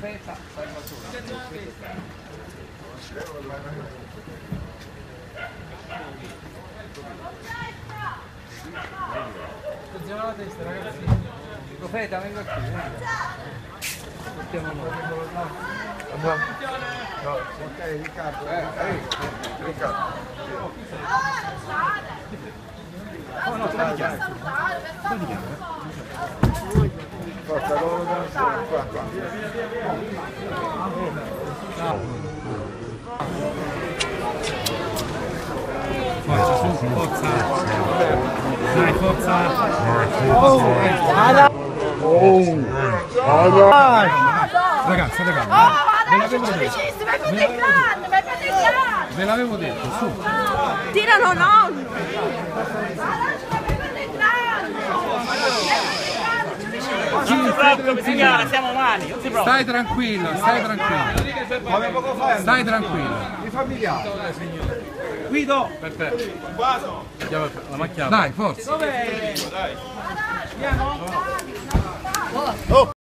Profeta, Salvatore. Attenzione alla testa, ragazzi. Profeta, venga qui. Portiamo noi. Andiamo. No, ok Riccardo. Eh, ehi, Riccardo. Oh no, te la dichiaro. Forza, danzano qua, qua. Forza, su, forza. Dai, forza. Ragazzi, ragazzi. Oh, adesso ci vicissimo, vai per il grande, il grande! Ve l'avevo detto, su. Tirano non! Adesso vai per il grande! Non si siamo umani, non si preoccupi. Stai tranquillo, stai tranquillo. Come poco fa Stai tranquillo. i familiari. Guido! La macchina. Dai, forza.